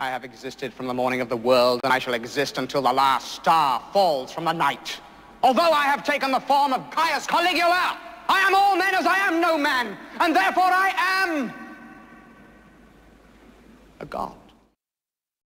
I have existed from the morning of the world, and I shall exist until the last star falls from the night. Although I have taken the form of Caius Caligula, I am all men as I am no man, and therefore I am a god.